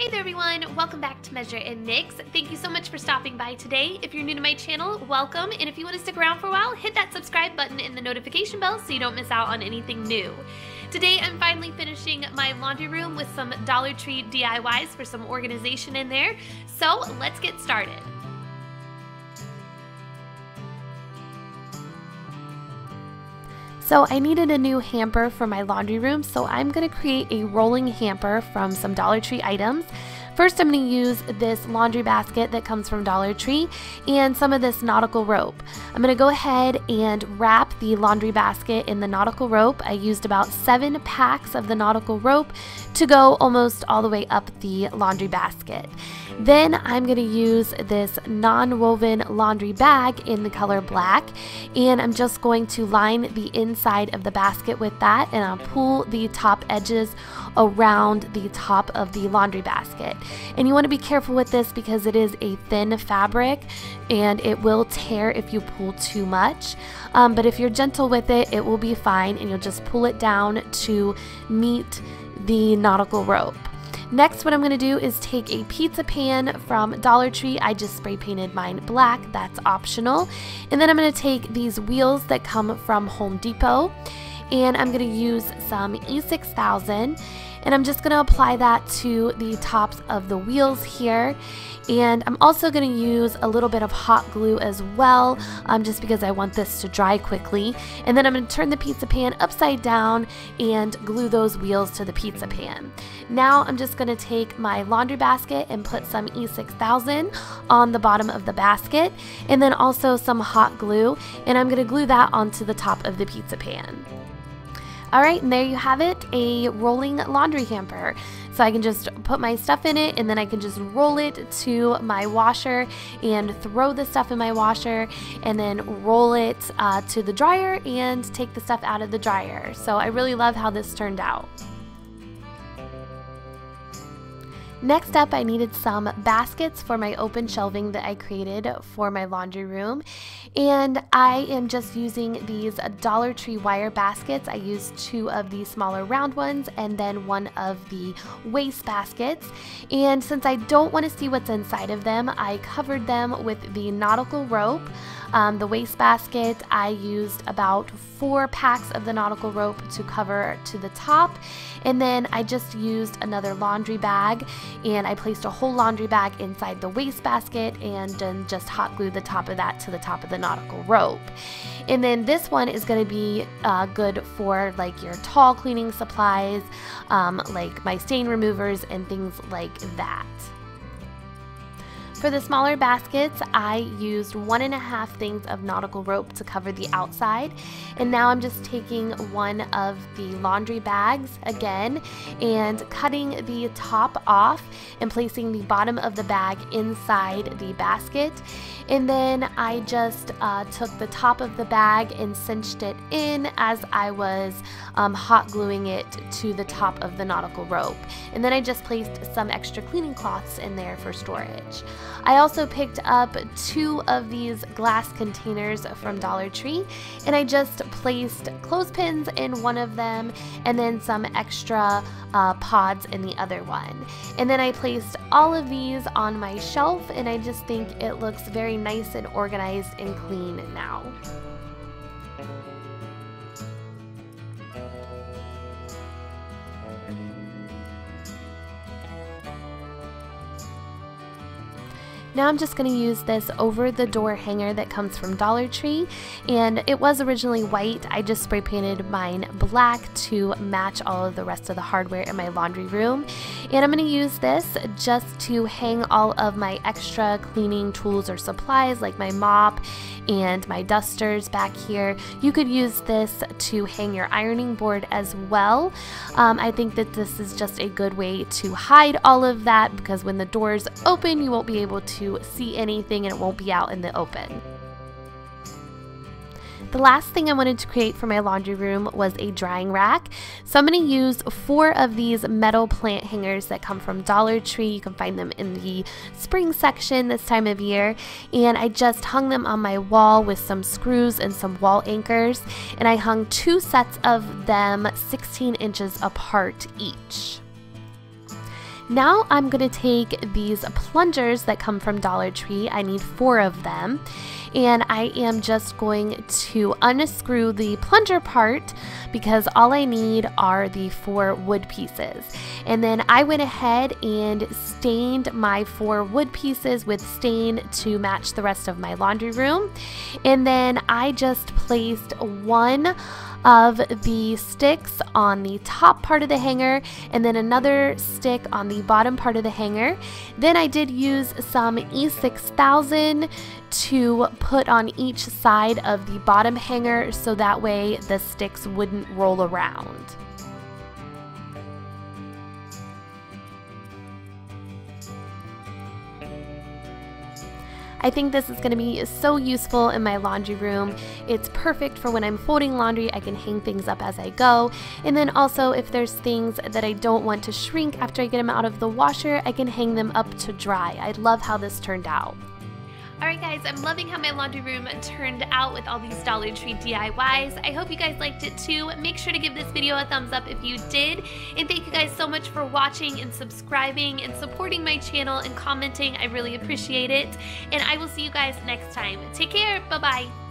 Hey there everyone, welcome back to Measure and Mix. Thank you so much for stopping by today. If you're new to my channel, welcome, and if you want to stick around for a while, hit that subscribe button and the notification bell so you don't miss out on anything new. Today I'm finally finishing my laundry room with some Dollar Tree DIYs for some organization in there, so let's get started. So I needed a new hamper for my laundry room, so I'm to create a rolling hamper from some Dollar Tree items. First, I'm going to use this laundry basket that comes from Dollar Tree and some of this nautical rope. I'm going to go ahead and wrap the laundry basket in the nautical rope. I used about seven packs of the nautical rope to go almost all the way up the laundry basket. Then I'm going to use this non-woven laundry bag in the color black and I'm just going to line the inside of the basket with that and I'll pull the top edges around the top of the laundry basket. And you want to be careful with this because it is a thin fabric and it will tear if you pull too much. Um, but if you're gentle with it, it will be fine and you'll just pull it down to meet the nautical rope. Next, what I'm going to do is take a pizza pan from Dollar Tree. I just spray painted mine black. That's optional. And then I'm going to take these wheels that come from Home Depot and I'm going to use some E6000 and I'm just going to apply that to the tops of the wheels here and I'm also going to use a little bit of hot glue as well um, just because I want this to dry quickly and then I'm going to turn the pizza pan upside down and glue those wheels to the pizza pan. Now I'm just going to take my laundry basket and put some E6000 on the bottom of the basket and then also some hot glue and I'm going to glue that onto the top of the pizza pan. Alright, and there you have it, a rolling laundry hamper. So I can just put my stuff in it and then I can just roll it to my washer and throw the stuff in my washer and then roll it uh, to the dryer and take the stuff out of the dryer. So I really love how this turned out. Next up, I needed some baskets for my open shelving that I created for my laundry room. And I am just using these Dollar Tree wire baskets. I used two of the smaller round ones and then one of the waste baskets. And since I don't want to see what's inside of them, I covered them with the nautical rope. Um, the waste basket, I used about four packs of the nautical rope to cover to the top. And then I just used another laundry bag and I placed a whole laundry bag inside the waste basket and then just hot glued the top of that to the top of the nautical rope. And then this one is going to be uh, good for like your tall cleaning supplies, um, like my stain removers and things like that. For the smaller baskets, I used one and a half things of nautical rope to cover the outside. And now I'm just taking one of the laundry bags again and cutting the top off and placing the bottom of the bag inside the basket. And then I just uh, took the top of the bag and cinched it in as I was um, hot gluing it to the top of the nautical rope. And then I just placed some extra cleaning cloths in there for storage. I also picked up two of these glass containers from Dollar Tree and I just placed clothespins in one of them and then some extra uh, pods in the other one. And then I placed all of these on my shelf and I just think it looks very nice and organized and clean now. Now I'm just going to use this over the door hanger that comes from Dollar Tree and it was originally white. I just spray painted mine black to match all of the rest of the hardware in my laundry room. And I'm going to use this just to hang all of my extra cleaning tools or supplies like my mop and my dusters back here. You could use this to hang your ironing board as well. Um, I think that this is just a good way to hide all of that because when the doors open you won't be able to to see anything and it won't be out in the open. The last thing I wanted to create for my laundry room was a drying rack. So I'm going to use four of these metal plant hangers that come from Dollar Tree. You can find them in the spring section this time of year. And I just hung them on my wall with some screws and some wall anchors. And I hung two sets of them 16 inches apart each. Now I'm going to take these plungers that come from Dollar Tree. I need four of them. And I am just going to unscrew the plunger part because all I need are the four wood pieces. And then I went ahead and stained my four wood pieces with stain to match the rest of my laundry room. And then I just placed one of the sticks on the top part of the hanger and then another stick on the bottom part of the hanger. Then I did use some E6000 to put on each side of the bottom hanger so that way the sticks wouldn't roll around. I think this is going to be so useful in my laundry room. It's perfect for when I'm folding laundry, I can hang things up as I go. And then also if there's things that I don't want to shrink after I get them out of the washer, I can hang them up to dry. I love how this turned out. Alright guys, I'm loving how my laundry room turned out with all these Dollar Tree DIYs. I hope you guys liked it too. Make sure to give this video a thumbs up if you did. And thank you guys so much for watching and subscribing and supporting my channel and commenting. I really appreciate it. And I will see you guys next time. Take care. Bye-bye.